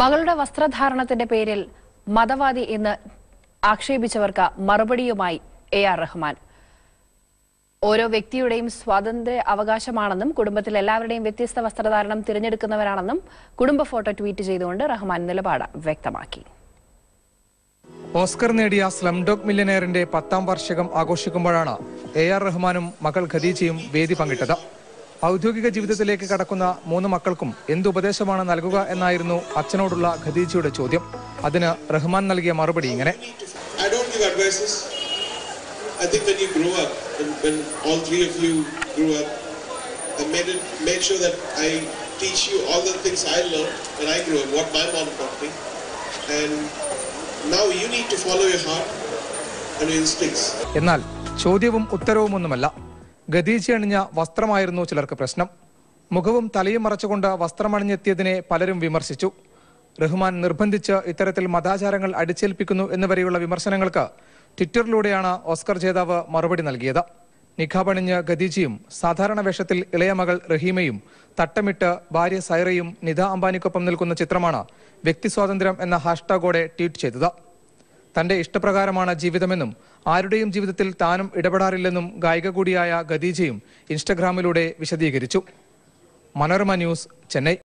മകളുടെ വസ്ത്രധാരണത്തിന്റെ പേരിൽ മതവാദി എന്ന് ആക്ഷേപിച്ചവർക്ക് മറുപടിയുമായി എ ആർ റഹ്മാൻ. ഓരോ വ്യക്തിയുടെയും സ്വാതന്ത്ര്യ അവകാശമാണെന്നും കുടുംബത്തിൽ എല്ലാവരുടെയും വ്യത്യസ്ത വസ്ത്രധാരണം തിരഞ്ഞെടുക്കുന്നവരാണെന്നും കുടുംബ ഫോട്ടോ ട്വീറ്റ് ചെയ്തുകൊണ്ട് റഹ്മാൻ നിലപാട് വ്യക്തമാക്കി. ഓസ്കർ നേടിയ സ്ലം ഡോഗ് മില്യനെയറിന്റെ പത്താം വാർഷികം ആഘോഷിക്കുമ്പോഴാണ് എ ആർ റഹ്മാനും മകൾ ഖദീജയും വേദി പങ്കിട്ടത്. ഔദ്യോഗിക ജീവിതത്തിലേക്ക് കടക്കുന്ന മൂന്ന് മക്കൾക്കും എന്ത് ഉപദേശമാണ് നൽകുക എന്നായിരുന്നു അച്ഛനോടുള്ള ഖദീജയുടെ ചോദ്യം അതിന് റഹ്മാൻ നൽകിയ മറുപടി ഇങ്ങനെ I don't give advices. I think when you grow up, when, when all three of you grew up, I made sure that I teach you all the things I learned when I grew up, what my mom taught me, and now you need to follow your heart and your instincts. എന്നാൽ ചോദ്യവും ഉത്തരവുമൊന്നുമല്ല ഖദീജ അണിഞ്ഞ വസ്ത്രമായിരുന്നു ചിലർക്ക് പ്രശ്നം. മുഖവും തലയും മറച്ചുകൊണ്ട് വസ്ത്രമണിഞ്ഞെത്തിയതിനെ പലരും വിമർശിച്ചു. റഹ്മാൻ നിർബന്ധിച്ച് ഇത്തരത്തിൽ മതാചാരങ്ങൾ അടിച്ചേൽപ്പിക്കുന്നു എന്നുവരെയുള്ള വിമർശനങ്ങൾക്ക് ട്വിറ്ററിലൂടെയാണ് ഓസ്കർ ജേതാവ് മറുപടി നൽകിയത്. നിഖാബണിഞ്ഞ് ഖദീജയും സാധാരണ വേഷത്തിൽ ഇളയ മകൾ റഹീമയും തട്ടമിട്ട് ഭാര്യ സൈറയും നിധ അംബാനിക്കൊപ്പം നിൽക്കുന്ന ചിത്രമാണ് വ്യക്തി സ്വാതന്ത്ര്യം എന്ന ഹാഷ്ടാഗോടെ ട്വീറ്റ് ചെയ്തത്. തന്റെ ഇഷ്ടപ്രകാരമാണ് ജീവിതമെന്നും ആരുടെയും ജീവിതത്തിൽ താനും ഇടപെടാറില്ലെന്നും ഗായിക കൂടിയായ ഖദീജയും ഇൻസ്റ്റഗ്രാമിലൂടെ വിശദീകരിച്ചു. മനോരമ ന്യൂസ് ചെന്നൈ.